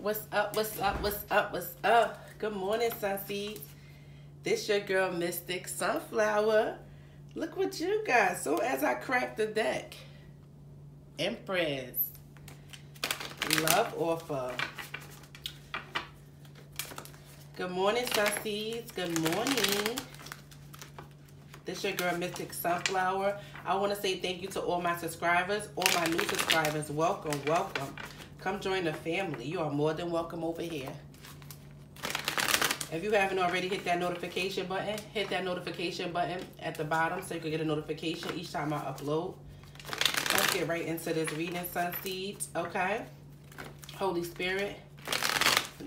What's up? What's up? What's up? What's up? Good morning, Sunseeds. This your girl, Mystic Sunflower. Look what you got. So as I crack the deck, Empress, Love Offer. Good morning, Sunseeds. Good morning. This your girl, Mystic Sunflower. I want to say thank you to all my subscribers, all my new subscribers. Welcome, welcome. Come join the family. You are more than welcome over here. If you haven't already, hit that notification button. Hit that notification button at the bottom so you can get a notification each time I upload. Let's get right into this reading, Sun Seeds, okay? Holy Spirit,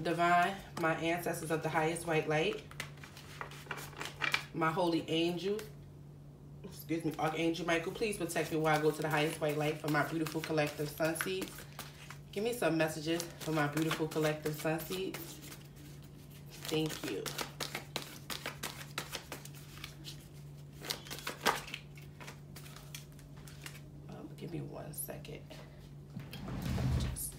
Divine, my ancestors of the highest white light, my holy angels, excuse me, Archangel Michael, please protect me while I go to the highest white light for my beautiful collective sun seeds. Give me some messages for my beautiful collective sun seeds. Thank you. Um, give me one second. Just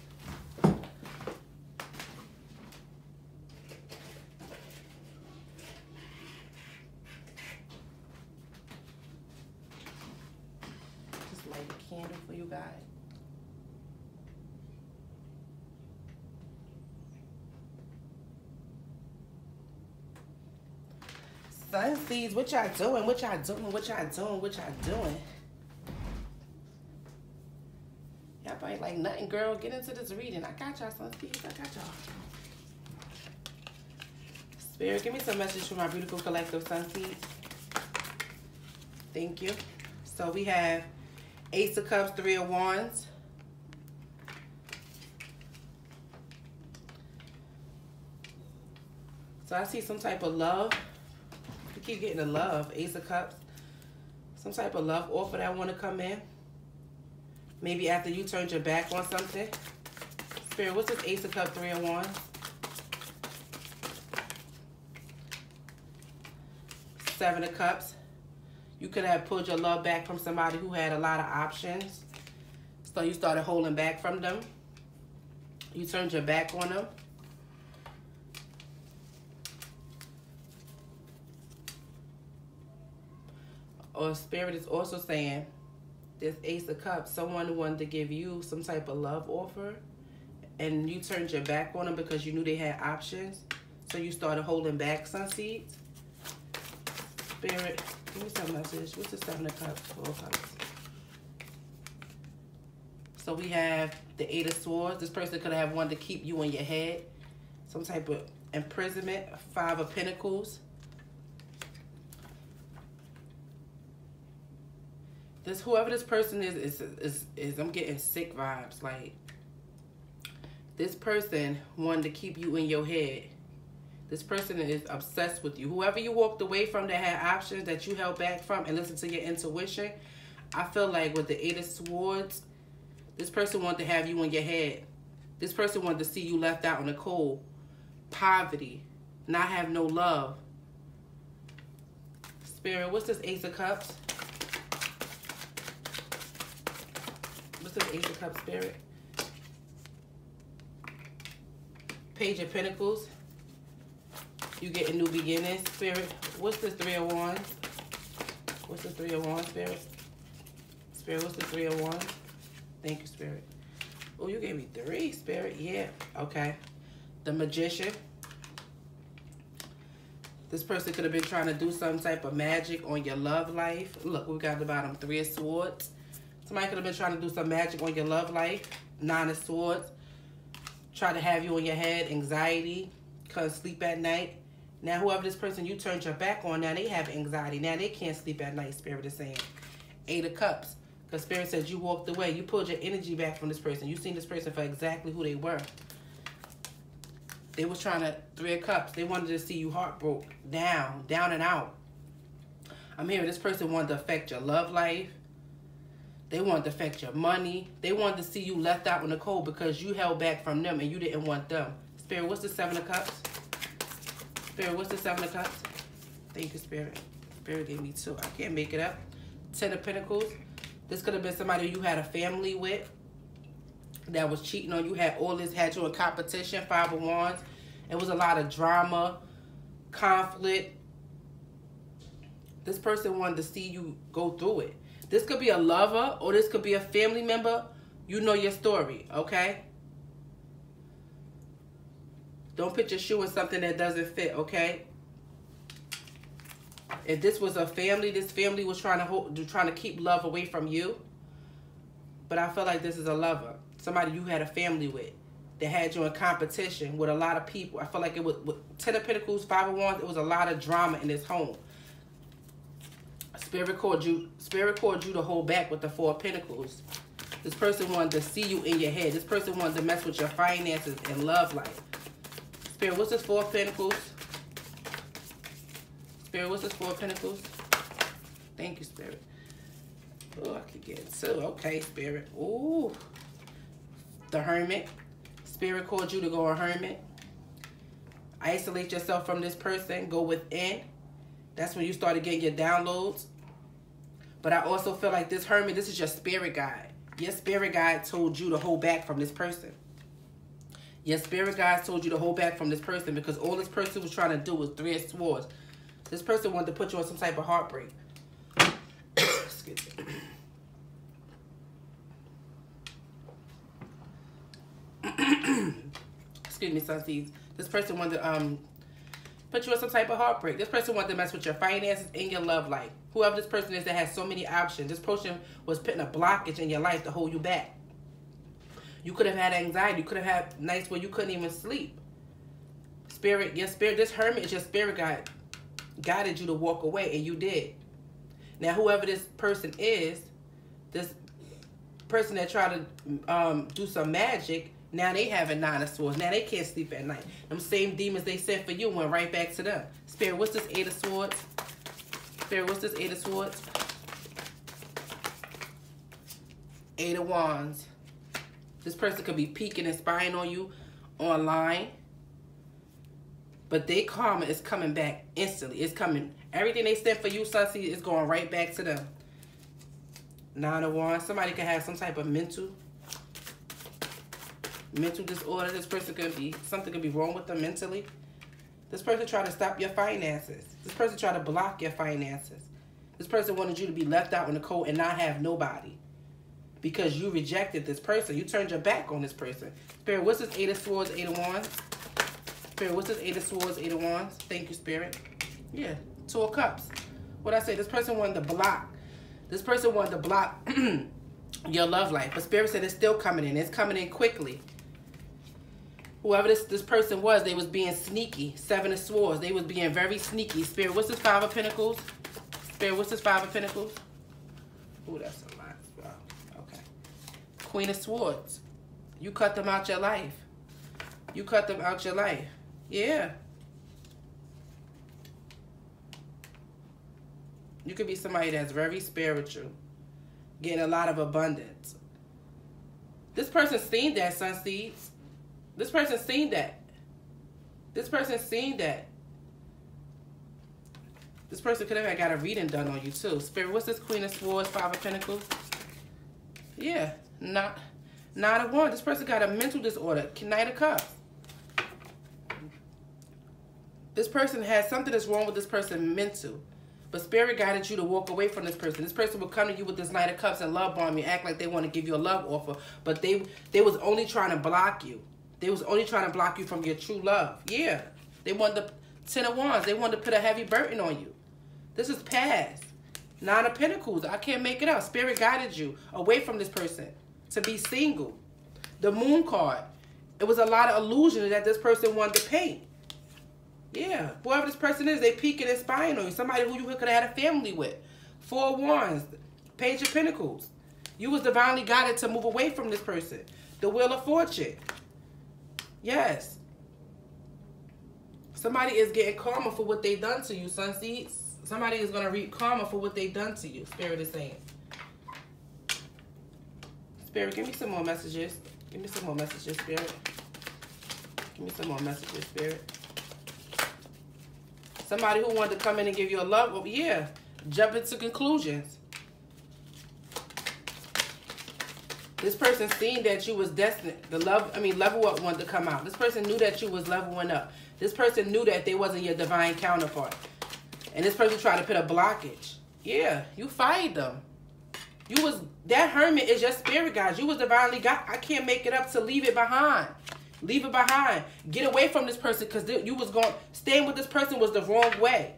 Just light a candle for you guys. Seeds, what y'all doing? What y'all doing? What y'all doing? What y'all doing? Y'all probably like nothing, girl. Get into this reading. I got y'all, sun seeds. I got y'all. Spirit, give me some message for my beautiful collective sun seeds. Thank you. So we have Ace of Cups, Three of Wands. So I see some type of love. Keep getting the love. Ace of Cups. Some type of love offer that want to come in. Maybe after you turned your back on something. Spirit, what's this Ace of Cups, Three of Wands? Seven of Cups. You could have pulled your love back from somebody who had a lot of options. So you started holding back from them. You turned your back on them. Or Spirit is also saying, this Ace of Cups, someone wanted to give you some type of love offer and you turned your back on them because you knew they had options. So you started holding back some seeds. Spirit, give me some message. What's the Seven of Cups? Four Cups. So we have the Eight of Swords. This person could have wanted to keep you in your head. Some type of imprisonment. Five of Pentacles. This whoever this person is is is, is I'm getting sick vibes. Like this person wanted to keep you in your head. This person is obsessed with you. Whoever you walked away from that had options that you held back from and listened to your intuition, I feel like with the Eight of Swords, this person wanted to have you in your head. This person wanted to see you left out in the cold. Poverty. Not have no love. Spirit, what's this Ace of Cups? What's this Ace of Cups, Spirit? Page of Pentacles. You get a new beginning, Spirit. What's the Three of Wands? What's the Three of Wands, Spirit? Spirit, what's the Three of Wands? Thank you, Spirit. Oh, you gave me three, Spirit. Yeah, okay. The Magician. This person could have been trying to do some type of magic on your love life. Look, we got the bottom Three of Swords. Somebody could have been trying to do some magic on your love life. Nine of Swords. Try to have you in your head, anxiety, couldn't sleep at night. Now, whoever this person you turned your back on, now they have anxiety. Now they can't sleep at night, Spirit is saying. Eight of Cups. Because Spirit says you walked away. You pulled your energy back from this person. You seen this person for exactly who they were. They was trying to, Three of Cups, they wanted to see you heartbroken, down, down and out. I'm hearing this person wanted to affect your love life. They wanted to affect your money. They wanted to see you left out in the cold because you held back from them and you didn't want them. Spirit, what's the Seven of Cups? Spirit, what's the Seven of Cups? Thank you, Spirit. Spirit gave me two. I can't make it up. Ten of Pentacles. This could have been somebody you had a family with. that was cheating on you, had all this, had you in competition, five of wands. It was a lot of drama, conflict. This person wanted to see you go through it. This could be a lover or this could be a family member. You know your story, okay? Don't put your shoe in something that doesn't fit, okay? If this was a family, this family was trying to hold, trying to keep love away from you. But I feel like this is a lover, somebody you had a family with, that had you in competition with a lot of people. I feel like it was with Ten of Pentacles, Five of Wands. It was a lot of drama in this home. Spirit called you. Spirit called you to hold back with the Four Pentacles. This person wanted to see you in your head. This person wanted to mess with your finances and love life. Spirit, what's this Four Pentacles? Spirit, what's this Four Pentacles? Thank you, Spirit. Oh, I could get two. Okay, Spirit. Ooh. The Hermit. Spirit called you to go a hermit. Isolate yourself from this person. Go within. That's when you started getting your downloads. But I also feel like this hermit, this is your spirit guide. Your spirit guide told you to hold back from this person. Your spirit guide told you to hold back from this person because all this person was trying to do was three of swords. This person wanted to put you on some type of heartbreak. Excuse me. Excuse me, Sunseeds. This person wanted to um put you in some type of heartbreak. This person wanted to mess with your finances and your love life. Whoever this person is that has so many options, this person was putting a blockage in your life to hold you back. You could have had anxiety. You could have had nights where you couldn't even sleep. Spirit, your spirit, this hermit is your spirit guide, guided you to walk away, and you did. Now, whoever this person is, this person that tried to um, do some magic, now they have a nine of swords. Now they can't sleep at night. Them same demons they sent for you went right back to them. Spirit, what's this eight of swords? Spirit, what's this eight of swords? Eight of wands. This person could be peeking and spying on you online. But their karma is coming back instantly. It's coming. Everything they sent for you, Sussy, is going right back to them. Nine of Wands. Somebody could have some type of mental mental disorder. This person could be, something could be wrong with them mentally. This person tried to stop your finances. This person tried to block your finances. This person wanted you to be left out in the cold and not have nobody. Because you rejected this person. You turned your back on this person. Spirit, what's this Eight of Swords, Eight of Wands? Spirit, what's this Eight of Swords, Eight of Wands? Thank you, Spirit. Yeah, Two of Cups. What I say? This person wanted to block. This person wanted to block your love life. But Spirit said it's still coming in. It's coming in quickly whoever this, this person was, they was being sneaky. Seven of Swords. They was being very sneaky. Spirit, what's this Five of Pentacles? Spirit, what's this Five of Pentacles? Oh, that's a lot. Okay. Queen of Swords. You cut them out your life. You cut them out your life. Yeah. You could be somebody that's very spiritual. Getting a lot of abundance. This person seen that, Sun Seeds. This person seen that. This person seen that. This person could have got a reading done on you too. Spirit, what's this Queen of Swords, Five of Pentacles? Yeah, not, not a one. This person got a mental disorder. Knight of Cups. This person has something that's wrong with this person mental. But spirit guided you to walk away from this person. This person will come to you with this Knight of Cups and love bomb you, act like they want to give you a love offer. But they they was only trying to block you. They was only trying to block you from your true love. Yeah. They wanted the Ten of Wands. They wanted to put a heavy burden on you. This is past. Nine of Pentacles. I can't make it up. Spirit guided you away from this person to be single. The Moon card. It was a lot of illusion that this person wanted to paint. Yeah. Whoever this person is, they peeking and spying on you. Somebody who you could have had a family with. Four Wands. Page of Pentacles. You was divinely guided to move away from this person. The Wheel of Fortune. Yes. Somebody is getting karma for what they done to you, sun seeds. Somebody is going to reap karma for what they done to you, Spirit is saying. Spirit, give me some more messages. Give me some more messages, Spirit. Give me some more messages, Spirit. Somebody who wanted to come in and give you a love, well, yeah, jump into conclusions. This person seen that you was destined. The love, I mean, level up wanted to come out. This person knew that you was leveling up. This person knew that they wasn't your divine counterpart. And this person tried to put a blockage. Yeah, you fired them. You was, that hermit is your spirit guys. You was divinely God. I can't make it up to leave it behind. Leave it behind. Get away from this person because you was going, staying with this person was the wrong way.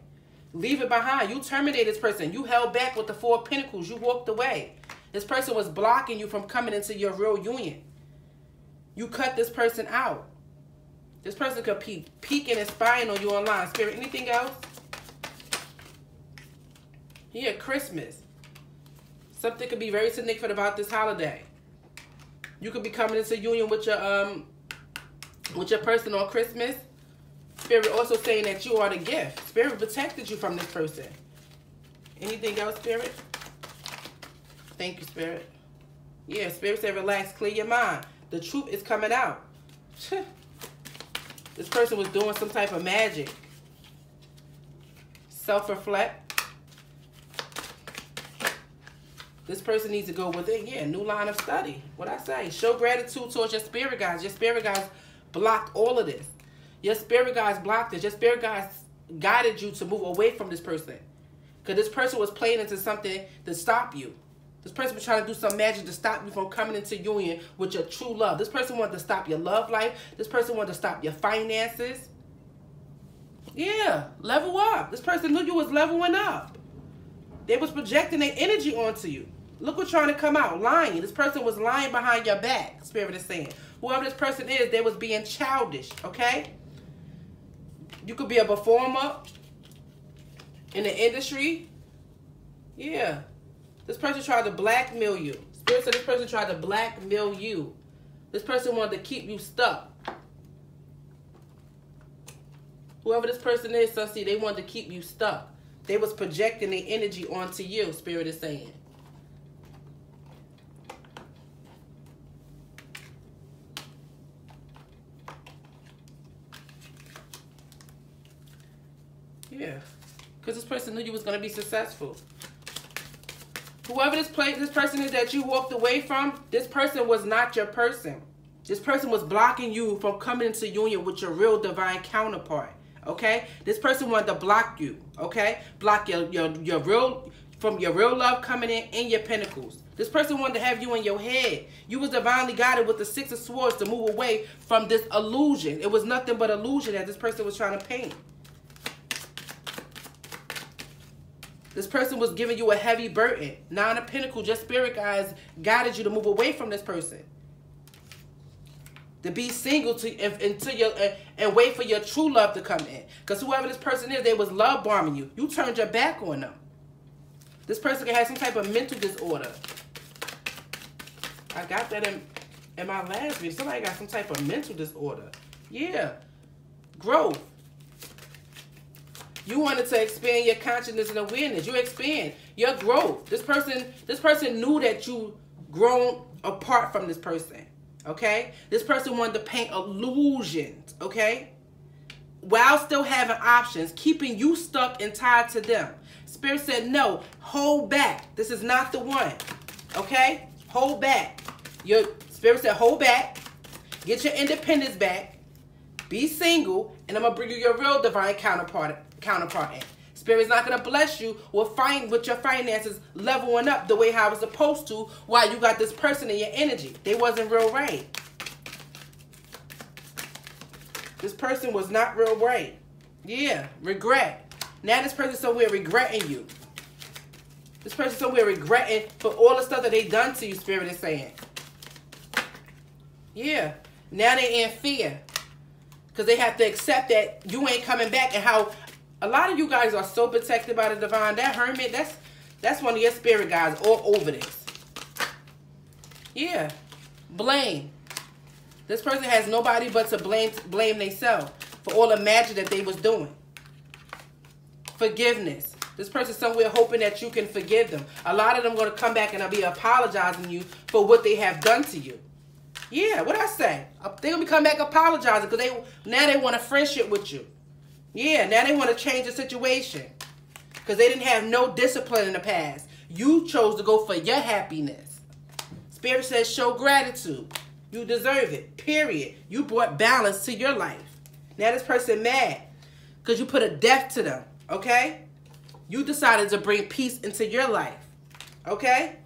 Leave it behind. You terminated this person. You held back with the four pentacles. You walked away. This person was blocking you from coming into your real union. You cut this person out. This person could be peeking and spying on you online. Spirit, anything else? Yeah, Christmas. Something could be very significant about this holiday. You could be coming into union with your um with your person on Christmas. Spirit also saying that you are the gift. Spirit protected you from this person. Anything else, Spirit? Thank you, Spirit. Yeah, Spirit said relax, clear your mind. The truth is coming out. this person was doing some type of magic. Self-reflect. This person needs to go within. Yeah, new line of study. What I say. Show gratitude towards your spirit guides. Your spirit guides blocked all of this. Your spirit guides blocked this. Your spirit guides guided you to move away from this person. Because this person was playing into something to stop you. This person was trying to do some magic to stop you from coming into union with your true love. This person wanted to stop your love life. This person wanted to stop your finances. Yeah, level up. This person knew you was leveling up. They was projecting their energy onto you. Look what's trying to come out, lying. This person was lying behind your back, Spirit is saying. Whoever this person is, they was being childish, okay? You could be a performer in the industry. Yeah. This person tried to blackmail you. Spirit said this person tried to blackmail you. This person wanted to keep you stuck. Whoever this person is, so see, they wanted to keep you stuck. They was projecting their energy onto you, Spirit is saying. Yeah. Because this person knew you was going to be successful. Whoever this place, this person is that you walked away from, this person was not your person. This person was blocking you from coming into union with your real divine counterpart. Okay? This person wanted to block you. Okay? Block your your your real from your real love coming in in your pentacles. This person wanted to have you in your head. You was divinely guided with the six of swords to move away from this illusion. It was nothing but illusion that this person was trying to paint. This person was giving you a heavy burden. Nine of Pentacles, your spirit guides guided you to move away from this person. To be single to until you uh, and wait for your true love to come in. Because whoever this person is, they was love bombing you. You turned your back on them. This person can have some type of mental disorder. I got that in in my last video. Somebody got some type of mental disorder. Yeah. Growth. You wanted to expand your consciousness and awareness. You expand your growth. This person, this person knew that you grown apart from this person. Okay? This person wanted to paint illusions, okay? While still having options, keeping you stuck and tied to them. Spirit said, no, hold back. This is not the one. Okay? Hold back. Your spirit said, hold back. Get your independence back. Be single. And I'm going to bring you your real divine counterpart counterpart at. Spirit's not gonna bless you with find with your finances leveling up the way how it's supposed to while you got this person in your energy. They wasn't real right. This person was not real right. Yeah, regret. Now this person somewhere regretting you. This person somewhere regretting for all the stuff that they done to you, Spirit is saying. Yeah. Now they in fear. Because they have to accept that you ain't coming back and how a lot of you guys are so protected by the divine. That hermit, that's that's one of your spirit guys all over this. Yeah. Blame. This person has nobody but to blame blame themselves for all the magic that they was doing. Forgiveness. This person somewhere hoping that you can forgive them. A lot of them going to come back and I'll be apologizing you for what they have done to you. Yeah, what I say? They're going to come back apologizing because they now they want a friendship with you. Yeah, now they want to change the situation. Because they didn't have no discipline in the past. You chose to go for your happiness. Spirit says show gratitude. You deserve it. Period. You brought balance to your life. Now this person mad because you put a death to them. Okay? You decided to bring peace into your life. Okay?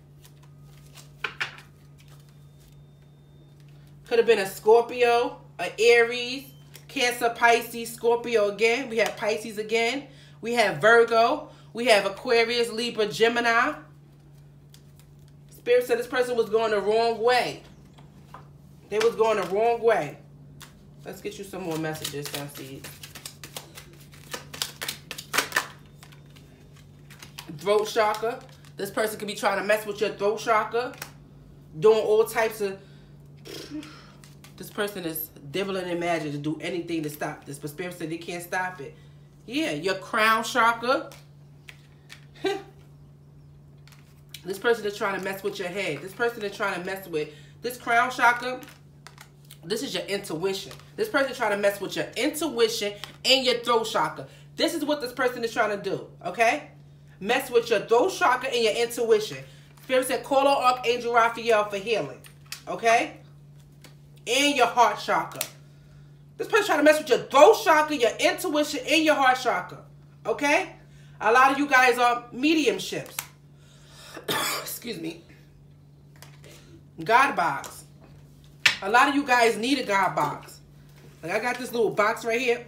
Could have been a Scorpio, an Aries, Cancer, Pisces, Scorpio again. We have Pisces again. We have Virgo. We have Aquarius, Libra, Gemini. Spirit said this person was going the wrong way. They was going the wrong way. Let's get you some more messages, Sunseed. Throat chakra. This person could be trying to mess with your throat chakra. Doing all types of... This person is dibbling and magic to do anything to stop this. But Spirit said they can't stop it. Yeah, your crown chakra. this person is trying to mess with your head. This person is trying to mess with this crown chakra. This is your intuition. This person is trying to mess with your intuition and your throat chakra. This is what this person is trying to do, okay? Mess with your throat chakra and your intuition. Spirit said, call on Archangel Raphael for healing, okay? And your heart chakra. This person trying to mess with your throat chakra, your intuition, and your heart chakra, okay? A lot of you guys are mediumships. Excuse me. God box. A lot of you guys need a God box. Like I got this little box right here.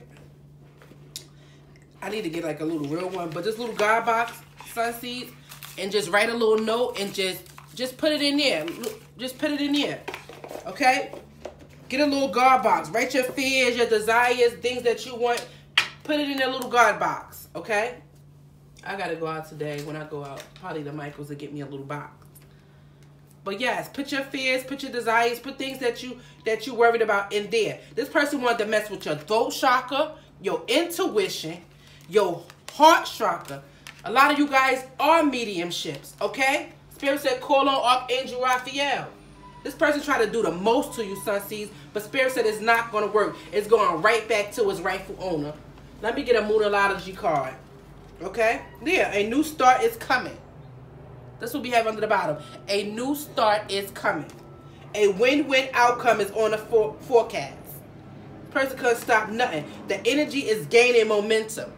I need to get like a little real one, but this little God box, sun seeds, and just write a little note and just just put it in there. Just put it in there. Okay? Get a little God box. Write your fears, your desires, things that you want. Put it in a little God box. Okay? I gotta go out today. When I go out, probably the Michaels will get me a little box. But yes, put your fears, put your desires, put things that you that you worried about in there. This person wanted to mess with your throat chakra, your intuition, your heart chakra. A lot of you guys are mediumships, okay? Spirit said call on Archangel Raphael. This person tried to do the most to you, Sun Seeds, but Spirit said it's not going to work. It's going right back to its rightful owner. Let me get a Moonology card. Okay? Yeah, a new start is coming. That's what we have under the bottom. A new start is coming. A win-win outcome is on the for forecast. Person couldn't stop nothing. The energy is gaining momentum.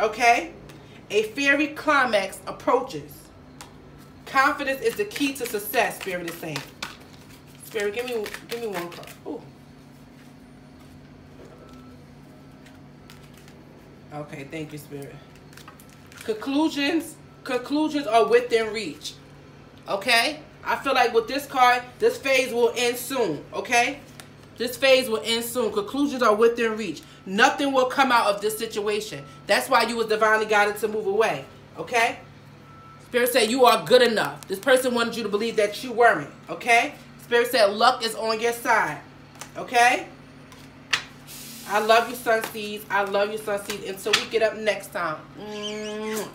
Okay? A fairy climax approaches. Confidence is the key to success, Spirit is saying. Spirit, give me give me one card. Ooh. Okay, thank you, Spirit. Conclusions conclusions are within reach. Okay? I feel like with this card, this phase will end soon. Okay? This phase will end soon. Conclusions are within reach. Nothing will come out of this situation. That's why you was divinely guided to move away. Okay? Spirit said you are good enough. This person wanted you to believe that you weren't. Okay? Spirit said luck is on your side. Okay? I love you, Sun Seeds. I love you, Sun Seeds. Until we get up next time. Mm.